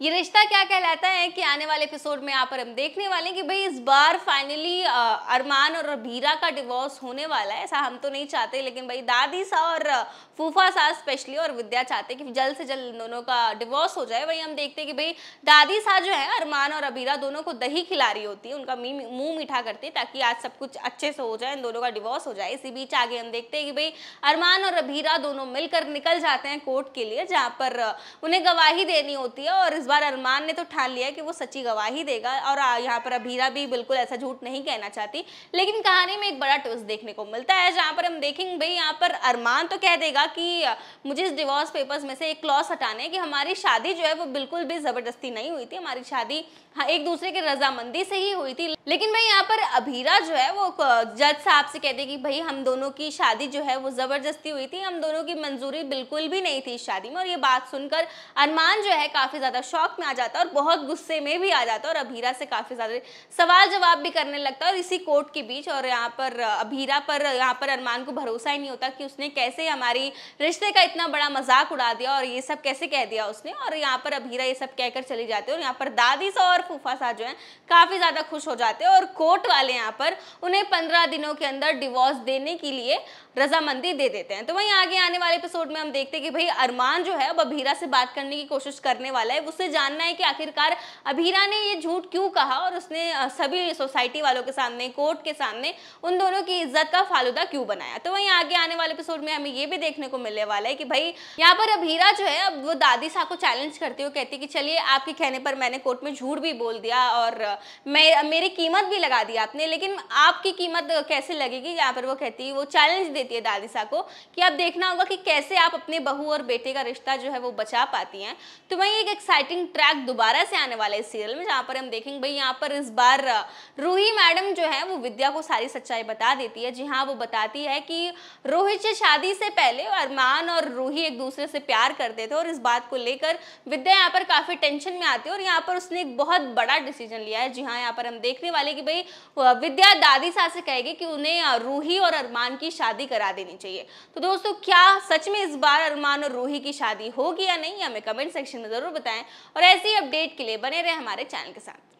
ये रिश्ता क्या कहलाता है कि आने वाले एपिसोड में यहाँ पर हम देखने वाले हैं कि भाई इस बार फाइनली अरमान और बीरा का डिवोर्स होने वाला है, ऐसा हम तो नहीं चाहते, लेकिन भाई दादी सा और फूफा सा स्पेशली और विद्या चाहते कि जल्द से जल्द दोनों का डिवोर्स हो जाए। वही हम देखते हैं कि भाई दादी सा जो है, अरमान और अबीरा दोनों को दही खिला रही होती है, उनका मुँह मीठा करती ताकि आज सब कुछ अच्छे से हो जाए, इन दोनों का डिवोर्स हो जाए। इसी बीच आगे हम देखते हैं कि भाई अरमान और अबीरा दोनों मिलकर निकल जाते हैं कोर्ट के लिए, जहाँ पर उन्हें गवाही देनी होती है और इस बार अरमान ने तो ठान लिया कि वो सच्ची गवाही देगा और यहाँ पर अभीरा भी बिल्कुल ऐसा झूठ नहीं कहना चाहती। लेकिन कहानी में एक बड़ा ट्विस्ट देखने को मिलता है, जहाँ पर हम देखेंगे, भाई यहाँ पर अरमान तो कह देगा कि मुझे इस डिवोर्स पेपर्स में से एक क्लॉस हटाने कि हमारी शादी जो है वो बिल्कुल भी ज़बरदस्ती नहीं हुई थी। हमारी शादी हाँ एक दूसरे की रजामंदी से ही हुई थी। लेकिन भाई यहाँ पर अभीरा जो है वो जज साहब से कहते कि, भाई हम दोनों की शादी जो है वो ज़बरदस्ती हुई थी। हम दोनों की मंजूरी बिल्कुल भी नहीं थी इस शादी में। और ये बात सुनकर अरमान जो है काफ़ी ज़्यादा शौक में आ जाता है और बहुत गुस्से में भी आ जाता है और अभीरा से काफ़ी ज़्यादा सवाल जवाब भी करने लगता है और इसी कोर्ट के बीच और यहाँ पर, अभीरा पर, यहाँ पर अरमान को भरोसा ही नहीं होता कि उसने कैसे हमारी रिश्ते का इतना बड़ा मज़ाक उड़ा दिया और ये सब कैसे कह दिया उसने और यहाँ पर अभीरा ये सब कहकर चली जाती है और यहाँ पर दादी सा और फूफा सा जो है काफ़ी ज़्यादा खुश हो जाते हैं और कोर्ट वाले यहाँ पर उन्हें पंद्रह दिनों के अंदर डिवोर्स देने के लिए रजामंदी दे देते हैं। तो वहीं आगे आने वाले एपिसोड में हम देखते हैं कि भाई अरमान जो है अब अभीरा से बात करने की कोशिश करने वाला है उससे जानना है कि आखिरकार अभीरा ने ये झूठ क्यों कहा और उसने सभी सोसाइटी वालों के सामने, कोर्ट के सामने उन दोनों की इज़्ज़त का फालूदा क्यों बनाया? तो वहीं आगे आने वाले एपिसोड में हमें ये भी देखने को मिलने वाला है कि भाई, यहाँ पर अभीरा जो है, अब वो दादी साहब को चैलेंज करती हुए कहती कि चलिए आपके कहने पर मैंने कोर्ट में झूठ भी बोल दिया और मेरी कीमत भी लगा दी आपने, लेकिन आपकी कीमत कैसे लगेगी? यहाँ पर वो कहती है, वो चैलेंज देती है दादी साहब को कि अब देखना होगा कि कैसे आप अपने बहू और बेटे का रिश्ता जो है वो बचा पाती हैं। तो वहीं एक एक्साइटिंग ट्रैक दोबारा से आने वाले इस सीरियल में, जहाँ पर हम देखेंगे, भाई यहाँ पर इस बार रूही मैडम जो है, वो विद्या को सारी सच्चाई बता देती है। जी हाँ वो बताती है कि रोहित से शादी से पहले अरमान और रूही एक दूसरे से प्यार करते थे और इस बात को लेकर विद्या यहाँ पर काफ़ी टेंशन में आती है और यहाँ पर उसने एक बहुत बड़ा डिसीज़न लिया है। जी हाँ यहाँ पर हम देखने वाले कि भाई विद्या दादी सास से कहेगी कि उन्हें रूही और अरमान की शादी करा देनी चाहिए। तो दोस्तों, क्या सच में इस बार अरमान और रूही की शादी होगी या नहीं, हमें कमेंट सेक्शन में ज़रूर बताएँ। और ऐसी अपडेट के लिए बने रहे हमारे चैनल के साथ।